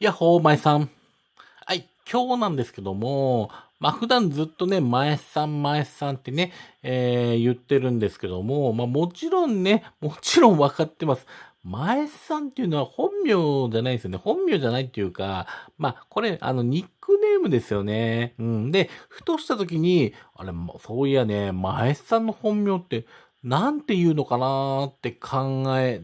やっほー、まえさん。はい、今日なんですけども、まあ普段ずっとね、前さん、前さんってね、えー、言ってるんですけども、まあもちろんね、もちろん分かってます。前さんっていうのは本名じゃないですよね。本名じゃないっていうか、まあ、これ、あの、ニックネームですよね。うん。で、ふとした時に、あれ、そういやね、前さんの本名って、なんて言うのかなーって考え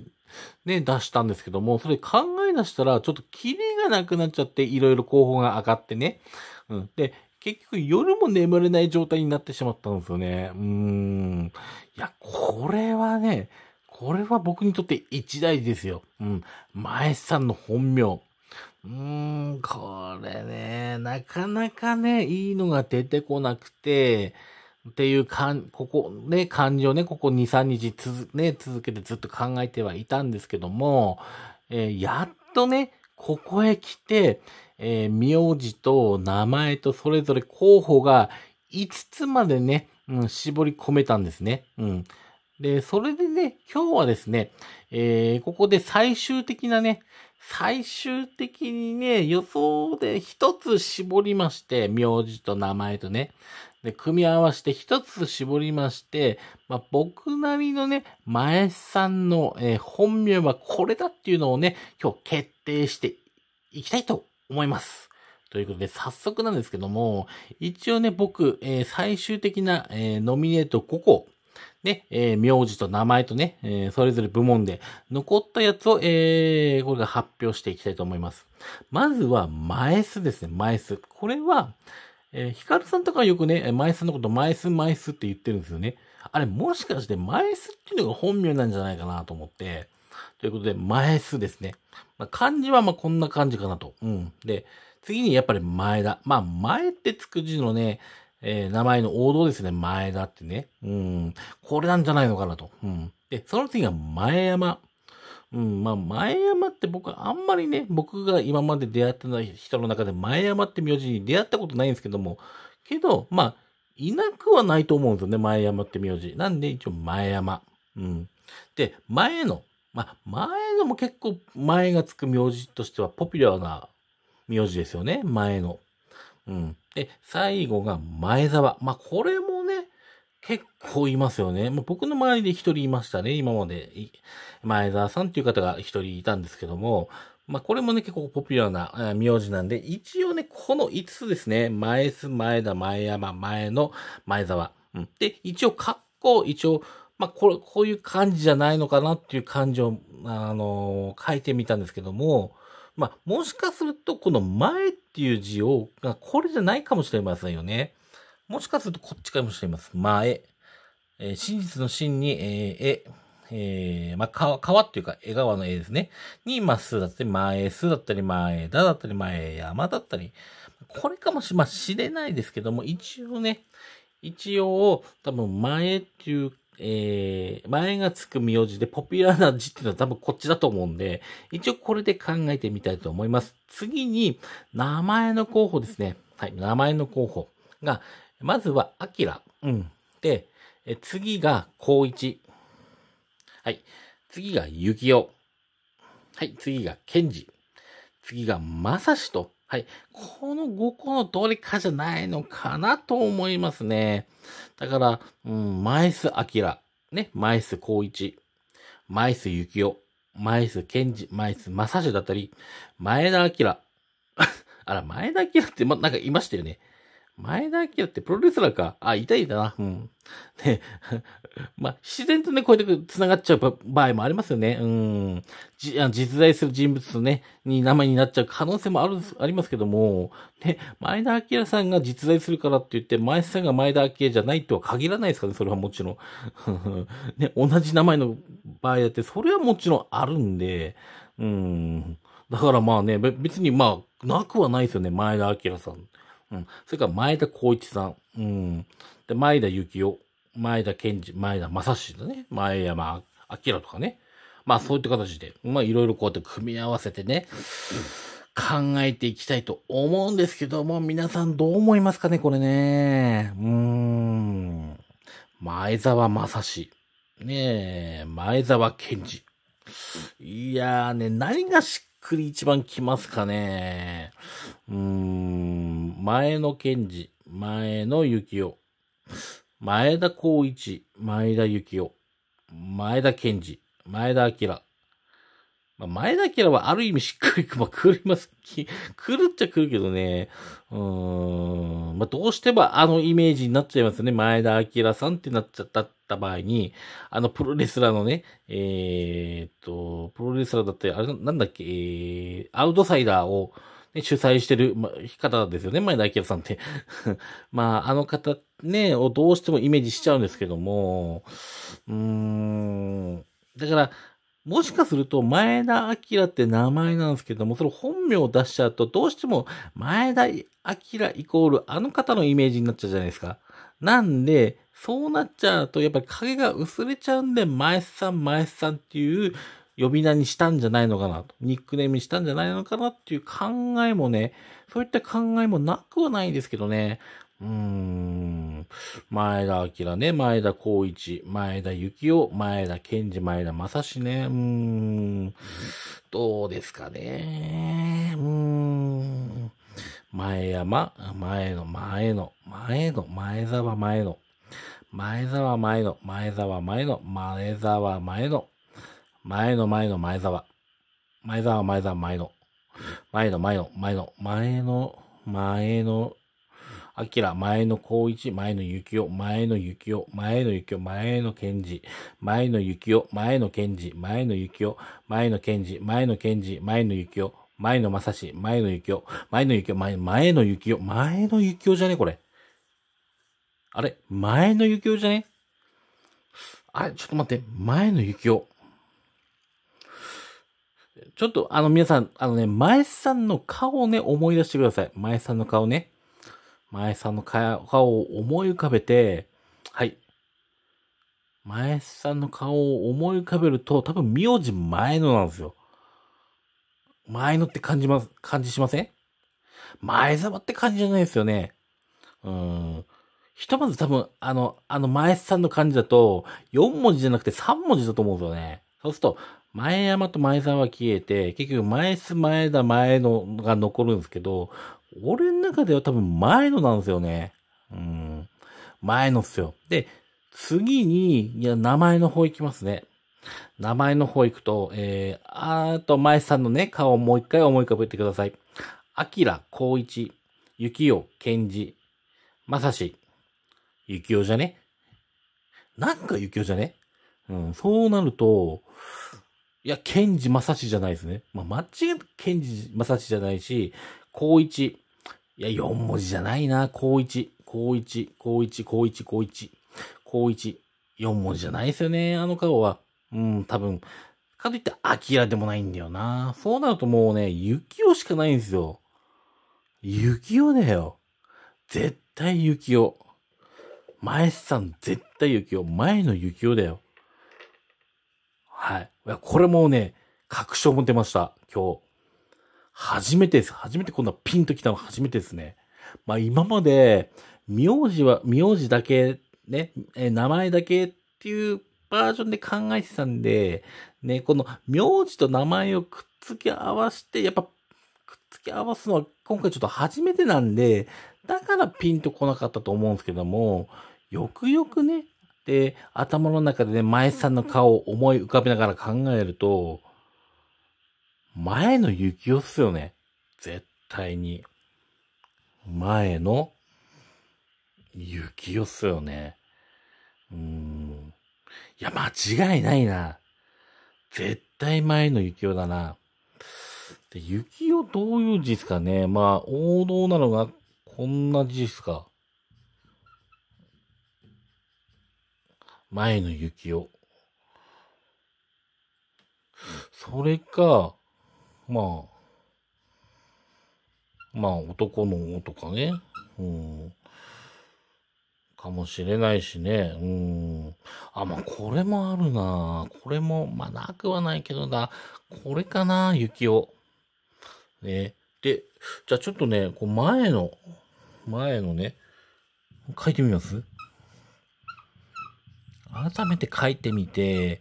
ね、出したんですけども、それ考え出したら、ちょっとキリがなくなっちゃって、いろいろ候補が上がってね。うん。で、結局夜も眠れない状態になってしまったんですよね。うーん。いや、これはね、これは僕にとって一大事ですよ。うん。前さんの本名。うーん、これね、なかなかね、いいのが出てこなくて、っていう感、ここね、感情ね、ここ2、3日続、ね、続けてずっと考えてはいたんですけども、えー、やっとね、ここへ来て、えー、名字と名前とそれぞれ候補が5つまでね、うん、絞り込めたんですね。うん。で、それでね、今日はですね、えー、ここで最終的なね、最終的にね、予想で一つ絞りまして、名字と名前とね、で、組み合わせて一つ絞りまして、まあ、僕なりのね、前さんの、えー、本名はこれだっていうのをね、今日決定していきたいと思います。ということで、早速なんですけども、一応ね、僕、えー、最終的な、えー、ノミネート5個、ね、えー、名字と名前とね、えー、それぞれ部門で残ったやつを、えー、これが発表していきたいと思います。まずは、前スですね、前ス。これは、えー、ヒカルさんとかよくね、マイスのことマイスマイスって言ってるんですよね。あれもしかしてマイスっていうのが本名なんじゃないかなと思って、ということで、マイスですね。まあ、漢字はまこんな感じかなと。うん。で、次にやっぱり前田。まあ、前ってつく字のね、えー、名前の王道ですね。前田ってね。うん。これなんじゃないのかなと。うん。で、その次が前山。うん、まあ、前山って僕はあんまりね、僕が今まで出会ってない人の中で前山って名字に出会ったことないんですけども、けど、まあ、いなくはないと思うんですよね、前山って名字。なんで一応前山。うん。で、前の。まあ、前のも結構前がつく名字としてはポピュラーな名字ですよね、前の。うん。で、最後が前沢。まあ、これもね、結構いますよね。もう僕の周りで一人いましたね、今まで。前澤さんっていう方が一人いたんですけども、まあ、これもね、結構ポピュラーな名字なんで、一応ね、この5つですね。前須、前田、前山、前の、前沢。うん。で、一応、括弧、一応、まあ、これ、こういう感じじゃないのかなっていう感じを、あのー、書いてみたんですけども、まあ、もしかすると、この前っていう字を、これじゃないかもしれませんよね。もしかするとこっちかもしれません。前。えー、真実の真に、えー、え、えー、まあ、か、川っていうか、江川の絵ですね。に、まあ、すだったり、前すだったり、前だだったり、前山だったり。これかもし、まあ、知れないですけども、一応ね、一応、多分、前っていう、えー、前がつく名字でポピュラーな字っていうのは多分こっちだと思うんで、一応これで考えてみたいと思います。次に、名前の候補ですね。はい、名前の候補が、まずは、アキラ。うん。で、え次が、高一。はい。次が、ゆきお。はい。次が、ケンジ。次が、まさしと。はい。この5個のどれかじゃないのかなと思いますね。だから、うん、マイス・アキラ。ね。マイス・コウイチ。マイス・ユキオ。マイス・ケンジ。マイス・マサシだったり、前田アキラ。あら、前田アキラって、ま、なんかいましたよね。前田明ってプロレスラーか。あ、いたいたな。うん。ね、まあ、自然とね、こうやって繋がっちゃう場合もありますよね。うん。じ実在する人物とね、に名前になっちゃう可能性もある、ありますけども、ね、前田明さんが実在するからって言って、前田さんが前田明じゃないとは限らないですからね、それはもちろん。ね、同じ名前の場合だって、それはもちろんあるんで、うん。だからまあね、別にまあ、なくはないですよね、前田明さん。うん。それから前田光一さん。うん。で、前田幸雄、前田健二、前田正史だね。前山明とかね。まあそういった形で、まあいろいろこうやって組み合わせてね、考えていきたいと思うんですけども、皆さんどう思いますかね、これね。うーん。前澤正史。ねえ、前澤健二。いやーね、何がしっくり一番きますかね。うーん、前野健二、前野幸雄、前田光一、前田幸雄、前田健二、前田明。まあ、前田明はある意味しっくりく、まあ、来ります。来るっちゃ来るけどね。うーん。まあ、どうしてもあのイメージになっちゃいますね。前田明さんってなっちゃったった場合に、あのプロレスラーのね、えー、っと、プロレスラーだって、あれなんだっけ、えー、アウトサイダーを、ね、主催してる、ま、方ですよね、前田明さんって。まあ、あの方ね、をどうしてもイメージしちゃうんですけども、うーん。だから、もしかすると、前田明って名前なんですけども、その本名を出しちゃうと、どうしても、前田明イコール、あの方のイメージになっちゃうじゃないですか。なんで、そうなっちゃうと、やっぱり影が薄れちゃうんで、前さん、前さんっていう呼び名にしたんじゃないのかなと。ニックネームにしたんじゃないのかなっていう考えもね、そういった考えもなくはないんですけどね。うん。前田明ね、前田光一、前田幸雄、前田健二、前田正史ね。うん。どうですかね。うん。前山、前の、前の、前の、前沢、前の。前沢、前の、前沢、前の、前沢、前の。前の、前の、前沢。前沢、前沢、前の。前の、前の、前の、前の、前の、あきら、前の光一、前の幸雄、前の幸雄、前の幸雄、前の健二、前の幸雄、前の健二、前の幸雄、前の健二、前の健二、前の幸雄、前の正史、前の幸雄、前の幸雄、前、前の幸雄、前の幸雄じゃね？これ。あれ？前の幸雄じゃね？あれ？ちょっと待って。前の幸雄。ちょっと、あの、皆さん、あのね、前さんの顔をね、思い出してください。前さんの顔ね。前さんの顔を思い浮かべて、はい。前さんの顔を思い浮かべると、多分名字前野なんですよ。前野って感じます、感じしません？前沢って感じじゃないですよね。うん。ひとまず多分、あの、あの前さんの感じだと、4文字じゃなくて3文字だと思うんですよね。そうすると、前山と前沢は消えて、結局前す前田前のが残るんですけど、俺の中では多分前のなんですよね。うん。前のっすよ。で、次に、いや、名前の方行きますね。名前の方行くと、えー、あーと、前さんのね、顔をもう一回思い浮かべてください。あきら、こういち、ゆきよ、けんじ、まさし、ゆきおじゃね？なんかゆきおじゃね？うん、そうなると、いや、ケンジまさしじゃないですね。まあ、間違えケンジまさしじゃないし、高一。いや、4文字じゃないな。高一。高一。高一。高一。高一。高一。4文字じゃないですよね。あの顔は。うん、多分。かといって、アキラでもないんだよな。そうなるともうね、雪男しかないんですよ。雪男だよ。絶対雪男。前さん絶対雪男。前の雪男だよ。はい。いや、これもうね、確証持てました。今日。初めてです。初めてこんなピンときたの初めてですね。まあ今まで、名字は、名字だけ、ね、え名前だけっていうバージョンで考えてたんで、ね、この名字と名前をくっつけ合わせて、やっぱ、くっつけ合わすのは今回ちょっと初めてなんで、だからピンとこなかったと思うんですけども、よくよくね、で、頭の中でね、前さんの顔を思い浮かべながら考えると、前の雪をっすよね。絶対に。前の雪をっすよね。うーん。いや、間違いないな。絶対前の雪をだな。で、雪をどういう字ですかね。まあ、王道なのが、こんな字ですか。前の雪を。それか、まあ、まあ男の子とかね、うん、かもしれないしね、うん。あ、まあこれもあるなこれも、まあなくはないけどな、これかな雪を。ね。で、じゃあちょっとね、こう前の、前のね、書いてみます？改めて書いてみて、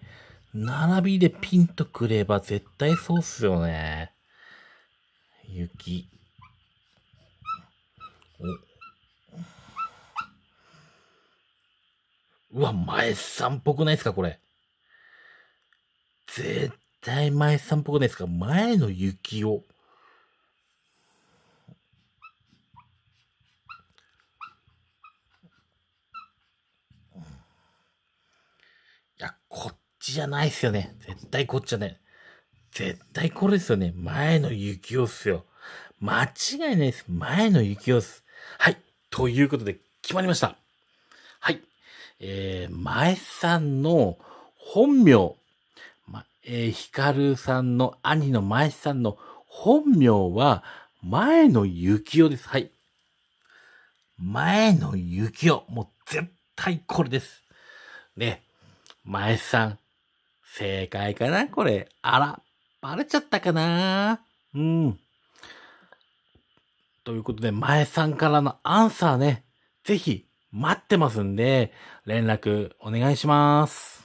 並びでピンとくれば絶対そうっすよね。雪。お。うわ、前さんっぽくないですか、これ。絶対前さんっぽくないですか前の雪を。いや、こっちじゃないっすよね。絶対こっちじゃね。絶対これですよね。前の雪をっすよ。間違いないです。前の雪をっす。はい。ということで、決まりました。はい。えー、前さんの本名、ま、えー、ヒカルさんの兄の前さんの本名は、前の雪をです。はい。前の雪を。もう絶対これです。ね。前さん、正解かな？これ。あら、バレちゃったかな？うん。ということで、前さんからのアンサーね、ぜひ待ってますんで、連絡お願いします。